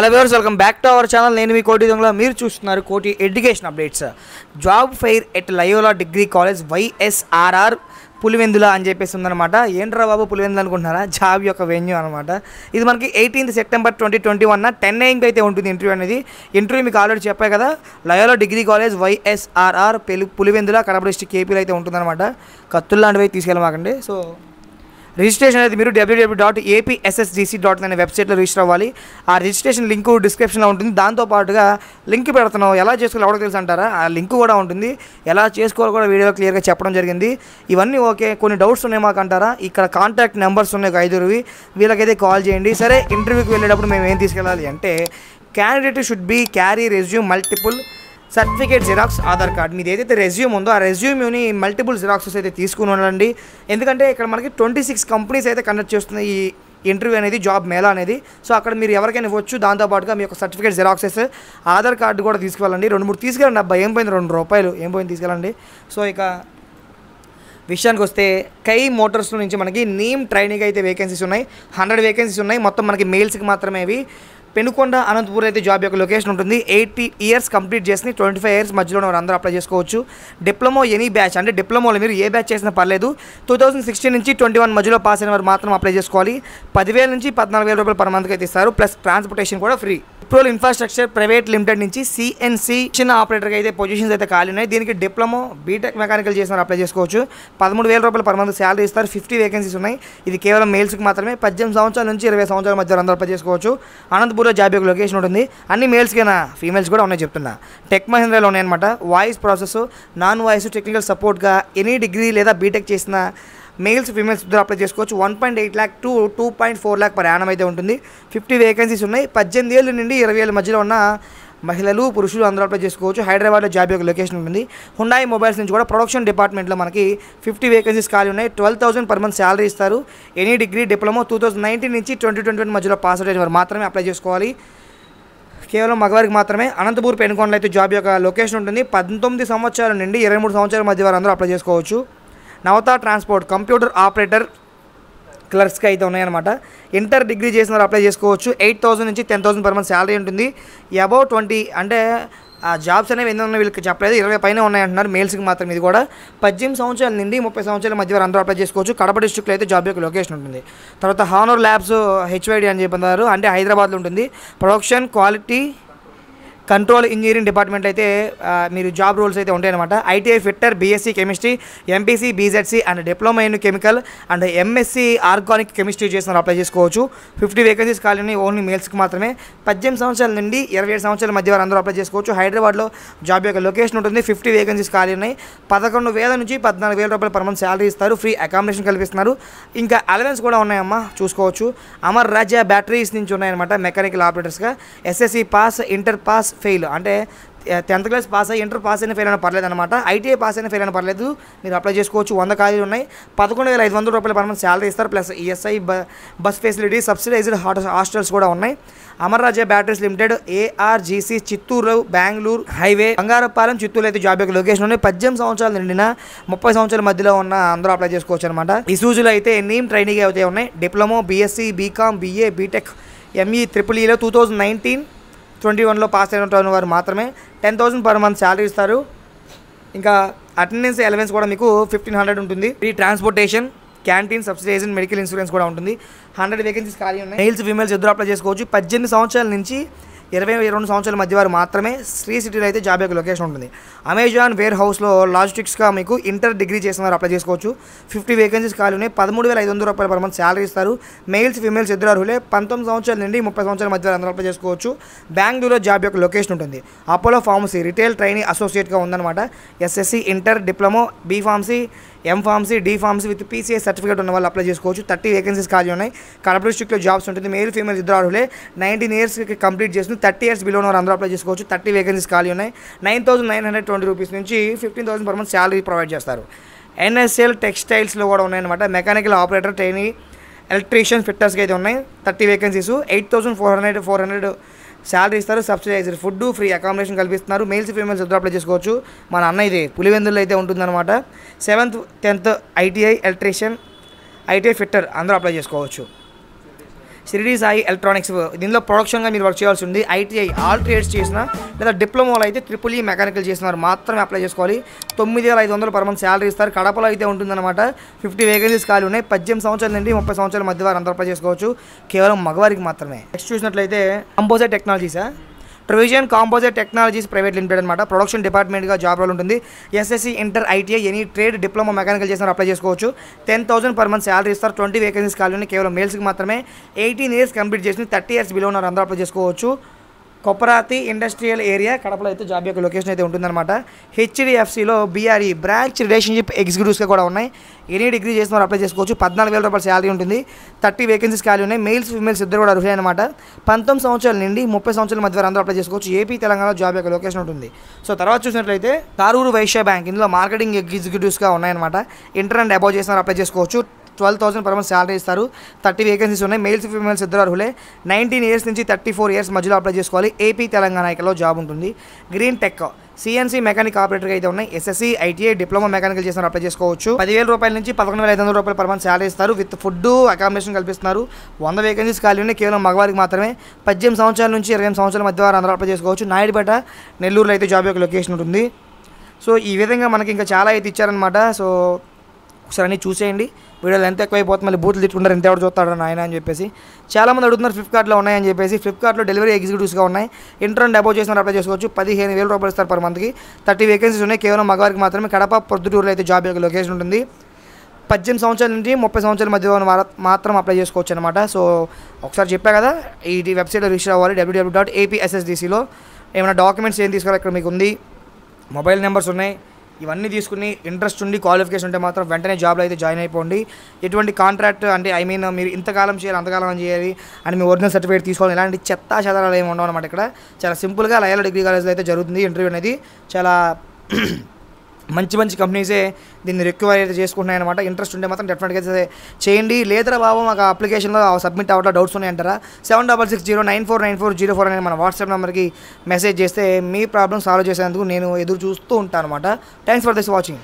Hello viewers welcome back to our channel నేను మీ కోటి దొంగల మీరు చూస్తున్నారు Koti education updates. Job fair at Loyola degree college YSRR Pulivendula అని చెప్పేసి ఉందన్నమాట. ఏంట్రా బాబు పులివెందులు అనుకుంటున్నారా? జాబ్ యొక్క వెన్యూ అనమాట ఇది మనకి eighteenth September twenty twenty one ten ఏఎంకి అయితే ఉంటుంది ఇంటర్వ్యూ అనేది. ఇంటర్వ్యూ మీకు ఆల్రెడీ చెప్పాయి కదా. Loyola degree college YSRR Pulivendula Kadapa district కేపీలో అయితే ఉంటుందన్నమాట. కత్తులు లాంటివి తీసుకెళ్ళమాకండి. సో రిజిస్ట్రేషన్ అనేది మీరు డబ్ల్యూడబ్ల్యూ డాట్ ఏపీఎస్ఎస్డిసి డాట్ అనే వెబ్సైట్లో రిజిస్టర్ అవ్వాలి. ఆ రిజిస్ట్రేషన్ లింక్ డిస్క్రిప్షన్లో ఉంటుంది. దాంతోపాటుగా లింక్ పెడుతున్నాం ఎలా చేసుకోవాలి ఎవరికి తెలుసు అంటారా? ఆ లింక్ కూడా ఉంటుంది. ఎలా చేసుకోవాలో కూడా వీడియో క్లియర్గా చెప్పడం జరిగింది. ఇవన్నీ ఓకే. కొన్ని డౌట్స్ ఉన్నాయి మాకు అంటారా? ఇక్కడ కాంటాక్ట్ నెంబర్స్ ఉన్నాయి ఒక ఐదుగురివి. వీళ్ళకైతే కాల్ చేయండి. సరే ఇంటర్వ్యూకి వెళ్ళేటప్పుడు మేము ఏం తీసుకెళ్ళాలి అంటే candidate should be carry resume multiple certificate xerox Aadhaar card. మీది ఏదైతే రెజ్యూమ్ ఉందో ఆ రెజ్యూమ్ని మల్టిపుల్ జిరాక్సెస్ అయితే తీసుకుని ఉండండి ఎందుకంటే ఇక్కడ మనకి ట్వంటీ సిక్స్ కంపెనీస్ అయితే కండక్ట్ చేస్తున్నాయి ఈ ఇంటర్వ్యూ అనేది జాబ్ మేళా అనేది. సో అక్కడ మీరు ఎవరికైనా ఇవ్వచ్చు. దాంతోపాటుగా మీ యొక్క సర్టిఫికేట్ జిరాక్సెస్ ఆధార్ కార్డు కూడా తీసుకువెళ్ళండి. రెండు మూడు తీసుకెళ్ళండి. అబ్బాయి ఏం పోయింది? రెండు రూపాయలు. ఏం పోయింది? తీసుకెళ్ళండి. సో ఇక విషయానికి వస్తే కై మోటార్స్ నుంచి మనకి నీమ్ ట్రైనింగ్ అయితే వేకెన్సీస్ ఉన్నాయి. హండ్రెడ్ వేకెన్సీస్ ఉన్నాయి. మొత్తం మనకి మెయిల్స్కి మాత్రమే అవి. పెనుకొండ అనంతపూర్ అయితే జాబ్ యొక్క లొకేషన్ ఉంటుంది. ఎయిటీ ఇయర్స్ కంప్లీట్ చేసి ట్వంటీ ఫైవ్ ఇయర్స్ మధ్యలో వారు అందరూ అప్లై చేసుకోవచ్చు. డిప్లొమో ఎనీ బ్యాచ్ అంటే డిప్లొమోలో మీరు ఏ బ్యాచ్ చేసినా పర్లేదు. టూ థౌసండ్ సిక్స్టీన్ నుంచి ట్వంటీ వన్ మధ్యలో పాస్ అయిన వారు మాత్రం అప్లై చేసుకోవాలి. పదివేల నుంచి పద్నాలుగు వేల రూపాయలు పర్ మంత్కి అయితే ఇస్తారు. ప్లస్ ట్రాన్స్పోర్టేషన్ కూడా ఫ్రీ. విప్రోల్ ఇన్ఫ్రాస్ట్రక్చర్ ప్రైవేట్ లిమిటెడ్ నుంచి సిఎన్సి చిన్న ఆపరేటర్గా అయితే పొజిషన్స్ అయితే ఖాళీ ఉన్నాయి. దీనికి డిప్లొమో బీటెక్ మెకానికల్ చేసిన అప్లై చేసుకోవచ్చు. పదమూడు వేల రూపాయలు పర్ మంత్ శాలరీ ఇస్తారు. ఫిఫ్టీ వేకెన్సీస్ ఉన్నాయి. ఇది కేవలం మేల్స్కి మాత్రమే. పద్దెనిమిది సంవత్సరాల నుంచి ఇరవై సంవత్సరాల మధ్య అందరూ అప్లై చేసుకోవచ్చు. అనంతపురం జాబ్ యొక్క లొకేషన్ ఉంటుంది. అన్ని మేల్స్కేనా ఫీమేల్స్ కూడా ఉన్నాయి చెప్తున్నా. టెక్ మహీంద్రాలో ఉన్నాయన్నమాట. Voice process non voice technical సపోర్ట్గా ఎనీ డిగ్రీ లేదా బీటెక్ చేసిన మేల్స్ ఫీమేల్స్ ఇద్దరు అప్లై చేసుకోవచ్చు. One point eight lakh to two point four lakh per annum అయితే ఉంటుంది. ఫిఫ్టీ వేకెన్సీస్ ఉన్నాయి. పద్దెనిమిది ఏళ్ళ నుండి ఇరవై ఏళ్ళ మధ్యలో ఉన్న మహిళలు పురుషులు అందరూ అప్లై చేసుకోవచ్చు. హైదరాబాద్లో జాబ్ యొక్క లొకేషన్ ఉంటుంది. హుండాయి మొబైల్స్ నుంచి కూడా ప్రొడక్షన్ డిపార్ట్మెంట్లో మనకి ఫిఫ్టీ వేకెన్సీస్ ఖాళీ ఉన్నాయి. Twelve thousand per month salary ఇస్తారు. Any degree diploma two thousand nineteen నుంచి ట్వంటీ ట్వంటీ వన్ మధ్యలో పాస్ అవుట్ వారు మాత్రమే అప్లై చేసుకోవాలి. కేవలం మగవారికి మాత్రమే. అనంతపూర్ పెనుకొండలో అయితే జాబ్ యొక్క లొకేషన్ ఉంటుంది. పంతొమ్మిది సంవత్సరాల నుండి ఇరవై మూడు సంవత్సరాల మధ్య వారు అందరూ అప్లై చేసుకోవచ్చు. నవతా ట్రాన్స్పోర్ట్ కంప్యూటర్ ఆపరేటర్ క్లర్క్స్కి అయితే ఉన్నాయన్నమాట. ఇంటర్ డిగ్రీ చేసిన వారు అప్లై చేసుకోవచ్చు. ఎయిట్ థౌసండ్ నుంచి ten thousand per month salary ఉంటుంది. అబౌవ్ ట్వంటీ అంటే ఆ జాబ్స్ అనేవి ఎన్ని ఉన్నాయి వీళ్ళకి చెప్పలేదు. ఇరవై పైన ఉన్నాయంటున్నారు మేల్స్కి మాత్రం ఇది కూడా. పద్దెనిమిది సంవత్సరాల నుండి ముప్పై సంవత్సరాల మధ్య వారు అందరూ అప్లై చేసుకోవచ్చు. కడప డిస్టిక్లో అయితే జాబ్ యొక్క లొకేషన్ ఉంటుంది. తర్వాత హానర్ ల్యాబ్స్ హెచ్వైడి అని చెప్పన్నారు అంటే హైదరాబాద్లో ఉంటుంది. Production quality control engineering department అయితే మీరు జాబ్ రోల్స్ అయితే ఉంటాయన్నమాట. ITI fitter BSc chemistry MPC BZC and diploma in chemical and MSc organic chemistry చేసిన అప్లై చేసుకోవచ్చు. ఫిఫ్టీ వేకెన్సీస్ ఖాళీ ఓన్లీ మేల్స్కి మాత్రమే. పద్దెనిమిది సంవత్సరాల నుండి ఇరవై ఏడు సంవత్సరాల మధ్య వారు అందరూ అప్లై చేసుకోవచ్చు. హైదరాబాద్లో జాబ్ యొక్క లొకేషన్ ఉంటుంది. ఫిఫ్టీ వేకెన్సీస్ ఖాళీ ఉన్నాయి. పదకొండు వేల నుంచి పద్నాలుగు వేల రూపాయలు పర్ మంత్ శాలరీ ఇస్తారు. ఫ్రీ అకామిడేషన్ కల్పిస్తున్నారు. ఇంకా అలవెన్స్ కూడా ఉన్నాయమ్మా. చూసుకోవచ్చు. అమర్ రాజా బ్యాటరీస్ నుంచి ఉన్నాయన్నమాట mechanical ఆపరేటర్స్గా. SSC pass inter pass fail. అంటే టెన్త్ క్లాస్ పాస్ అయ్యి ఇంటర్ పాస్ అయిన ఫెయిల్ అయినా పర్లేదు అనమాట ఐటీఐ పాస్ అయిన ఫెయిల్ అయినా పర్లేదు. మీరు అప్లై చేసుకోవచ్చు. వంద ఖాళీలు ఉన్నాయి. పదకొండు వేల ఐదు వందల రూపాయలు పర్ శాలరీ ఇస్తారు. Plus ESI bus facility subsidised hostels కూడా ఉన్నాయి. Amar Raja batteries limited ARGC Chittoor Bengaluru highway Bangarapalem Chittoor అయితే జాబ్ యొక్క లొకేషన్ ఉన్నాయి. పద్దెనిమిది సంవత్సరాలు నిండిన ముప్పై సంవత్సరాల మధ్యలో ఉన్న అందరూ అప్లై చేసుకోవచ్చు అనమాట ఈ సూజులో అయితే నీమ్ ట్రైనింగ్ అయితే ఉన్నాయి. Diploma BSc BCom BA BTech ME triple ఈలో టూ థౌజండ్ నైన్టీన్ ట్వంటీ వన్లో పాస్ అయిన వారు మాత్రమే ten thousand per month salary ఇస్తారు. ఇంకా అటెండెన్స్ ఎలవెన్స్ కూడా మీకు ఫిఫ్టీన్ హండ్రెడ్ ఉంటుంది. Free transportation canteen subsidisation medical insurance కూడా ఉంటుంది. హండ్రెడ్ వేకెన్సీస్ ఖాళీ ఉన్నాయి. మెయిల్స్ ఫీమేల్స్ ఇద్దరు అప్లై చేసుకోవచ్చు. పద్దెనిమిది సంవత్సరాల నుంచి ఇరవై రెండు సంవత్సరాల మధ్య వారు మాత్రమే శ్రీ సిటీలో అయితే జాబ్ యొక్క లొకేషన్ ఉంటుంది. అమెజాన్ వేర్ హౌస్లో లాజిస్టిక్స్గా మీకు ఇంటర్ డిగ్రీ చేసిన వారు అప్లై చేసుకోవచ్చు. ఫిఫ్టీ వేకెన్సీస్ ఖాళీ ఉన్నాయి పదమూడు వేల ఐదు వందల రూపాయలు పర్ మంత్ శాలరీ ఇస్తారు. మెయిల్స్ ఫీమేల్స్ ఇద్దరు అర్హులే. పంతొమ్మిది సంవత్సరాల నుండి ముప్పై సంవత్సరాల మధ్య వారు అందరూ అప్లై చేసుకోవచ్చు. బెంగళూరులో జాబ్ యొక్క లొకేషన్ ఉంటుంది. అపోలో ఫార్మసీ రిటైల్ ట్రైనింగ్ అసోసియేట్గా ఉందన్నమాట. SSC inter diploma B pharmacy M pharmacy D pharmacy with PCA certificate ఉన్న వాళ్ళు అప్లై చేసుకోవచ్చు. థర్టీ వేకెన్సీస్ ఖాళీ ఉన్నాయి. కడప డిస్ట్రిక్ట్లో జాబ్స్ ఉంటుంది. మేల్ ఫీమేల్ ఇద్దరు అర్హులే. నైన్టీన్ ఇయర్స్కి కంప్లీట్ చేస్తుంది. థర్టీ ఇయర్స్ బిలో ఉన్న అందరూ అప్లై చేసుకోవచ్చు. థర్టీ వేకెన్సీస్ ఖాళీ ఉన్నాయి. Nine thousand nine hundred twenty rupees నుంచి fifteen thousand per month salary provide చేస్తారు. ఎన్ఎస్ఎల్ టెక్స్టైల్స్లో కూడా ఉన్నాయన్నమాట. మెకానికల్ ఆపరేటర్ ట్రైనింగ్ ఎలక్ట్రీషియన్ ఫిట్టర్స్కి అయితే ఉన్నాయి. Thirty vacancies eight thousand four hundred four hundred salary ఇస్తారు సబ్సిడైజర్ ఫుడ్ ఫ్రీ అకామిడేషన్ కల్పిస్తున్నారు. మెయిల్స్ ఫీమేల్స్ ఇద్దరు అప్లై చేసుకోవచ్చు. మన అన్న ఇది పులివెందుల్లో అయితే ఉంటుందన్నమాట. Seventh tenth ITI electrician ITI fitter అందరూ అప్లై చేసుకోవచ్చు. షిరిడి సాయి ఎలక్ట్రానిక్స్ దీనిలో ప్రొడక్షన్గా మీరు వర్క్ చేయాల్సి ఉంది. ఐటీఐ ఆల్ ట్రేడ్స్ చేసిన లేదా డిప్లొమాలో అయితే ట్రిపుల్ ఈ మెకానికల్ చేసిన వారు మాత్రమే అప్లై చేసుకోవాలి. తొమ్మిది వేల ఐదు వందలు పర్ మంత్ శాలరీ ఇస్తారు. కడపలో అయితే ఉంటుందన్నమాట. ఫిఫ్టీ వేకెన్సీస్ ఖాళీ ఉన్నాయి. పద్దెనిమిది సంవత్సరాల నుండి ముప్పై సంవత్సరాల మధ్య వారు అందరూ అప్లై చేసుకోవచ్చు. కేవలం మగవారికి మాత్రమే. నెక్స్ట్ చూసినట్లయితే composer టెక్నాలజీసా? Provision composite technologies private limited అనమాట ప్రొడక్షన్ డిపార్ట్మెంట్గా జాబ్ రోల్ ఉంటుంది. SSC inter ITI any trade diploma mechanical చేసిన అప్లై చేసుకోవచ్చు. Ten thousand per month salary ఇస్తారు. ట్వంటీ వేకెన్సీస్ ఖాళీ కేవలం మేల్స్కి మాత్రమే. ఎయిటీన్ ఇయర్స్ కంప్లీట్ చేసి థర్టీ ఇయర్స్ బిలో ఉన్నారు అందరూ అప్లై చేసుకోవచ్చు. కొప్పరాతి ఇండస్ట్రియల్ ఏరియా కడపలో అయితే జాబ్ యొక్క లొకేషన్ అయితే ఉంటుందన్నమాట. హెచ్డిఎఫ్సిలో బీఆర్ఈ బ్రాంచ్ రిలేషన్షిప్ ఎగ్జిక్యూటివ్స్గా కూడా ఉన్నాయి. ఎనీ డిగ్రీ చేసిన వారు అప్లై చేసుకోవచ్చు. పద్నాలుగు వేల రూపాయల శాలరీ ఉంటుంది. థర్టీ వేకెన్సీస్ ఖాళీ ఉన్నాయి. మెయిల్స్ ఫీమేల్స్ ఇద్దరు కూడా అర్హులే అనమాట పంతొమ్మిది సంవత్సరాల నుండి ముప్పై సంవత్సరాల మధ్య వారు అందరూ అప్లై చేసుకోవచ్చు. ఏపీ తెలంగాణ జాబ్ యొక్క లొకేషన్ ఉంటుంది. సో తర్వాత చూసినట్లయితే తారూరు వైశ్య బ్యాంక్. ఇందులో మార్కెటింగ్ ఎగ్జిక్యూటివ్స్గా ఉన్నాయన్నమాట. ఇంటర్ అండ్ అబౌవ్ చేసిన వారు అప్లై చేసుకోవచ్చు. Twelve thousand per month salary ఇస్తారు. థర్టీ వేకెన్సీస్ ఉన్నాయి. మేల్స్ ఫీమేల్స్ ఇద్దరు అర్హులే. నైన్టీన్ ఇయర్స్ నుంచి థర్టీ ఫోర్ ఇయర్స్ మధ్యలో అప్లై చేసుకోవాలి. ఏపీ తెలంగాణ ఇకలో జాబ్ ఉంటుంది. గ్రీన్ టెక్ సిఎన్సీ మెకానిక్ ఆపరేటర్గా అయితే ఉన్నాయి. ఎస్ఎస్సీ ఐటీఐ డిప్లొమా మెకానికల్ చేసిన అప్లై చేసుకోవచ్చు. పదివేల రూపాయల నుంచి పదకొండు వేల ఐదు వందల రూపాయలు పర్ మంత్ శాలరీ ఇస్తారు. విత్ ఫుడ్ అకామిడేషన్ కల్పిస్తున్నారు. వంద వేకెన్సీస్ ఖాళీ ఉన్నాయి. కేవలం మగవారికి మాత్రమే. పద్దెనిమిది సంవత్సరాల నుంచి ఇరవై సంవత్సరాల మధ్య వారు అందరూ అప్లై చేసుకోవచ్చు. నాయుడుపేట నెల్లూరులో అయితే జాబ్ యొక్క లొకేషన్ ఉంటుంది. సో ఈ విధంగా మనకి ఇంకా చాలా అయితే ఇచ్చారనమాట సో ఒకసారి అన్నీ చూసేయండి. వీడియోలు ఎంత ఎక్కువైపోతుంది మళ్ళీ బూతులు తిట్టుకుంటారు ఎంత ఎవరు చూస్తాడు నాయన అని చెప్పేసి. చాలామంది అడుగుతున్నారు ఫ్లిప్కార్ట్లో ఉన్నాయని చెప్పేసి. ఫ్లిప్కార్ట్లో డెలివరీ ఎగ్జిక్యూటివ్స్గా ఉన్నాయి. ఇంటర్ అండ్ అబౌవ్ చేసిన అప్లై చేసుకోవచ్చు. పదిహేను వేల రూపాయలు ఇస్తారు పర్ మంత్కి థర్టీ వేకెన్సీస్ ఉన్నాయి. కేవలం మగవారికి మాత్రమే. కడప పొద్దుటూరులో అయితే జాబ్ యొక్క లొకేషన్ ఉంటుంది. పద్దెనిమిది సంవత్సరాల నుంచి ముప్పై సంవత్సరాల మధ్య మాత్రం అప్లై చేసుకోవచ్చు అనమాట సో ఒకసారి చెప్పా కదా ఈ వెబ్సైట్లో రిజిస్టర్ అవ్వాలి. డబ్ల్యూడబ్ల్యూ డాట్ ఏపీఎస్ఎస్డిసిలో ఏమైనా డాక్యుమెంట్స్ ఏం తీసుకోవాలి ఇక్కడ మీకు ఉంది. మొబైల్ నెంబర్స్ ఉన్నాయి. ఇవన్నీ తీసుకుని ఇంట్రెస్ట్ ఉండి క్వాలిఫికేషన్ ఉంటే మాత్రం వెంటనే జాబ్లో అయితే జాయిన్ అయిపోండి. ఎటువంటి కాంట్రాక్ట్ అంటే ఐ మీన్ మీరు ఇంతకాలం చేయాలి అంతకాలం చేయాలి అని మీ ఒరిజినల్ సర్టిఫికేట్ తీసుకోవాలి. ఇలాంటి చెత్త చెదరాలు ఏమి ఉండవు అనమాట ఇక్కడ. చాలా సింపుల్గా లయల డిగ్రీ కాలేజ్లో అయితే జరుగుతుంది. ఇంటర్వ్యూ అనేది చాలా మంచి మంచి కంపెనీసే దీన్ని రిక్వైర్ అయితే చేసుకుంటున్నాయి అనమాట ఇంట్రెస్ట్ ఉంటే మాత్రం డెఫినెట్గా అయితే చేయండి. లేదా బాబు మాకు అప్లికేషన్లో సబ్మిట్ అవ్వడం doubts ఉన్నాయంటారా? Seven double six zero nine four nine four zero four అనే మన వాట్సాప్ నెంబర్కి మెసేజ్ చేస్తే మీ ప్రాబ్లమ్ సాల్వ్ చేసేందుకు నేను ఎదురు చూస్తూ ఉంటాను అనమాట థ్యాంక్స్ ఫర్ దిస్ వాచింగ్